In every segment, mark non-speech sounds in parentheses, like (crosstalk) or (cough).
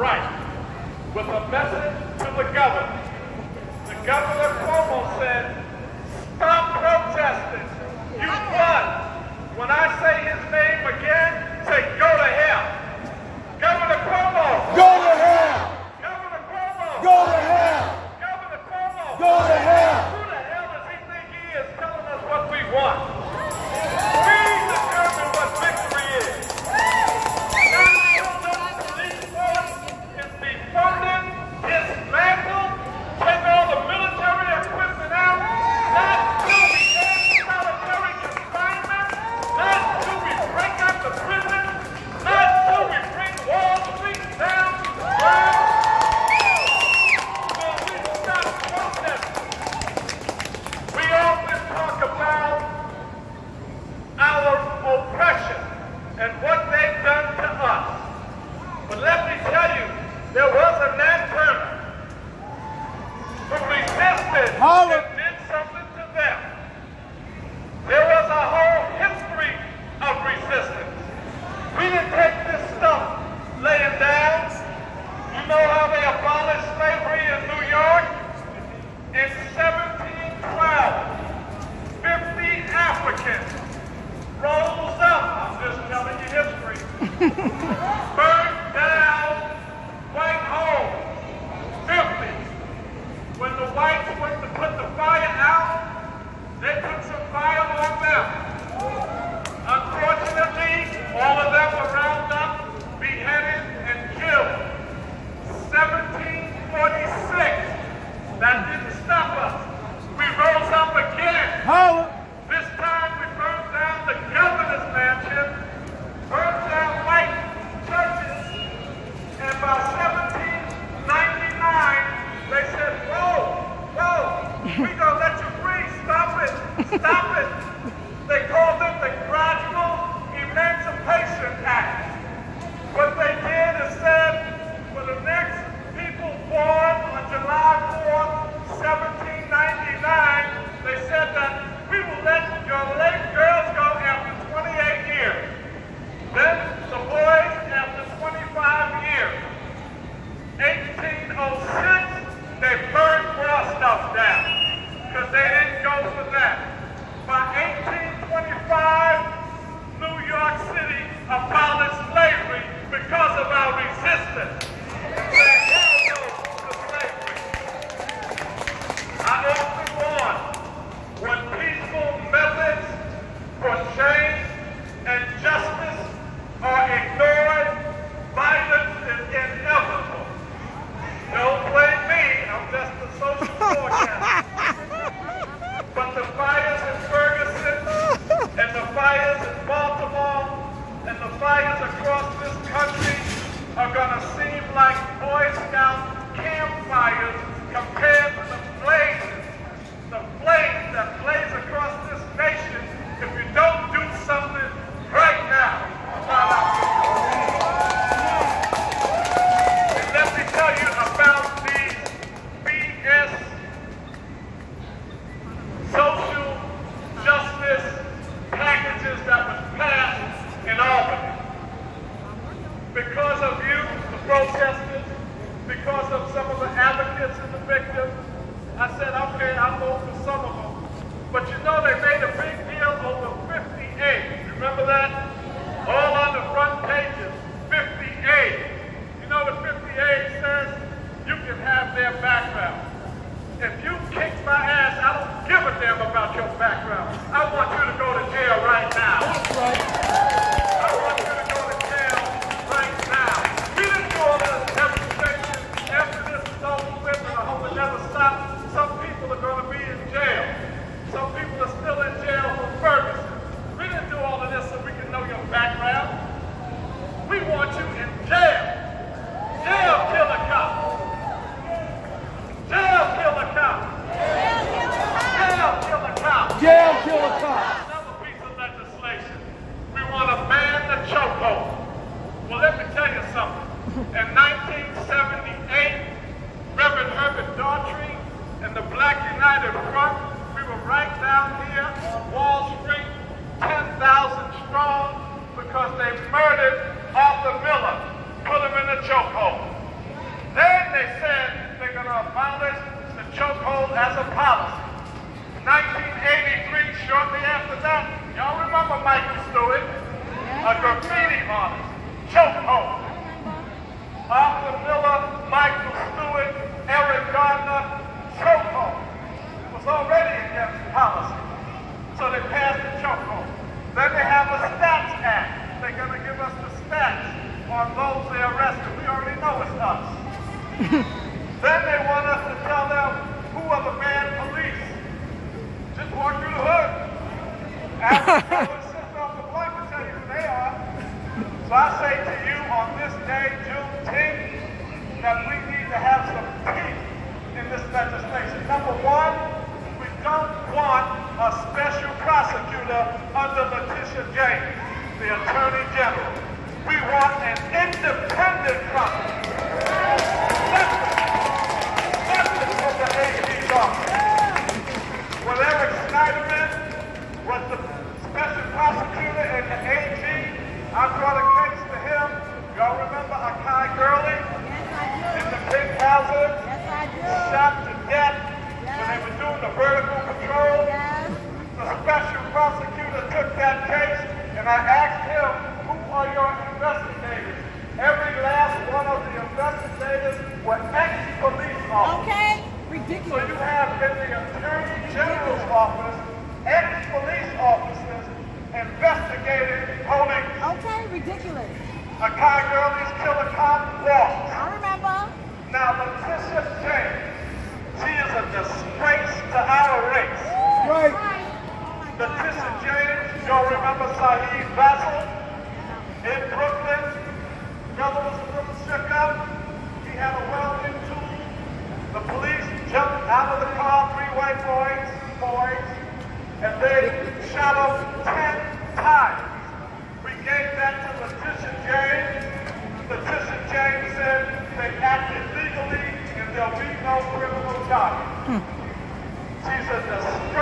right with a message to the governor. The governor Cuomo said, stop protesting. You won. When I say his name again, say go to hell. Governor Cuomo. Go to hell. Governor Cuomo. Go to hell. Governor Cuomo. Go to hell. Who the hell does he think he is telling us what we want? Estes. 1978, Reverend Herbert Daughtry and the Black United Front, we were right down here on Wall Street, 10,000 strong, because they murdered Arthur Miller, put him in a chokehold. Then they said they're going to abolish the chokehold as a policy. 1983, shortly after that, y'all remember Michael Stewart, a graffiti artist, choke. So I say to you on this day, Juneteenth, that we need to have some teeth in this legislation. Number one, we don't want a special prosecutor under Letitia James, the Attorney General. We want an independent prosecutor. Separate from the AG's office. When Eric Schneiderman was the special prosecutor and the AG, I brought a case to him. Y'all remember Akai Gurley in the pink hazard? Shot to death when they were doing the vertical patrol. The special prosecutor took that case and I asked him, who are your investigators? Every last one of the investigators were ex-police officers. Okay? So Ridiculous. you have in the Attorney General's office, ex-police officers investigating police. Okay, ridiculous. a Akai Gurley's killer cop walks. I remember. Now, Letitia James, she is a disgrace to our race. Right. Letitia James, y'all remember Saheed Vassell in Brooklyn? Brother was a little shook up. He had a welding tool. The police jumped out of the car, three white boys, boys, and they shot him ten times. We gave that to Letitia James. Letitia James said they acted legally and there'll be no criminal charges. Hmm. She's a disgrace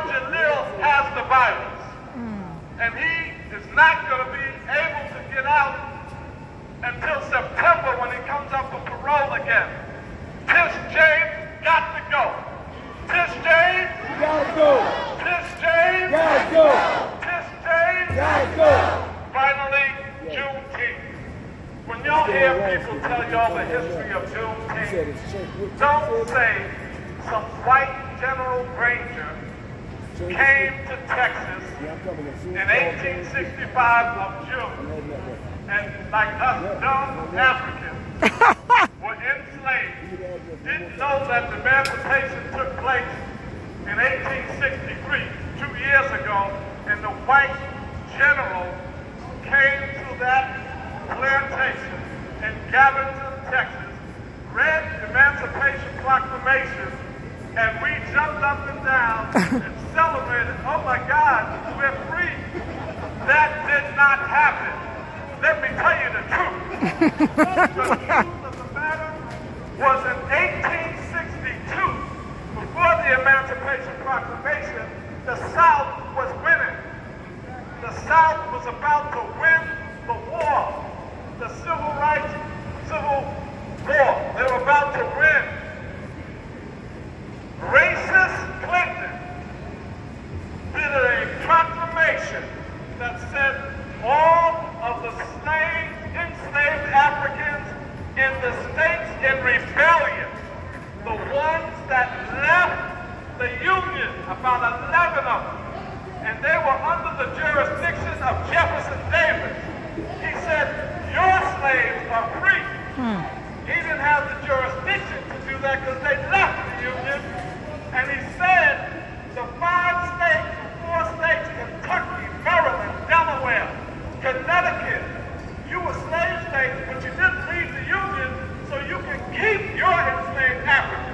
And now Jalil has the virus. Hmm. And he is not going to be able to get out until September when he comes up for parole again. Tish James got to go. Tish James, Gotta go. Tish James, Gotta go. Tish James. Gotta go. Finally, Juneteenth. When y'all hear people tell y'all the history of Juneteenth, don't say some white General Granger came to Texas in 1865 of June. And like us dumb Africans (laughs) were enslaved, didn't know that the emancipation took place in 1863, two years ago, and the white general came to that plantation in Galveston, Texas, read the Emancipation Proclamation and we jumped up and down and (laughs) celebrated. Oh my God, we're free. That did not happen. Let me tell you the truth. the truth of the matter was in 1862, before the Emancipation Proclamation, the South was winning. The South was about to win the war, the civil rights, civil war. They were about to win. Racist Lincoln did a proclamation that said all of the slave, enslaved Africans in the states in rebellion, the ones that left the Union, about 11 of them, and they were under the jurisdiction of Jefferson Davis. He said, your slaves are free. He didn't have the jurisdiction to do that because they left the Union. And he said, the five states, the four states, Kentucky, Maryland, Delaware, Connecticut, you were slave states, but you didn't Union so you can keep your enslaved Africans.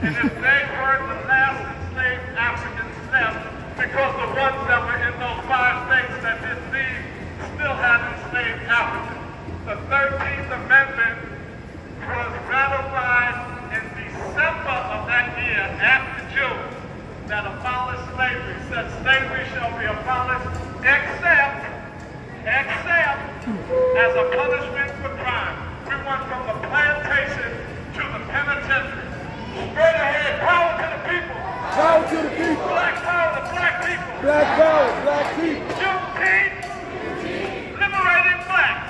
And if they were the last enslaved Africans left, because the ones that were in those five states that didn't leave still had enslaved Africans. The 13th Amendment was ratified in December of that year, after June, that abolished slavery, said slavery shall be abolished except, except as a punishment for crime. We went from the plantation to the penitentiary. Straight ahead, power to the people. Power to the people. Black power to black people. Black power, black people. Juneteenth, liberated blacks!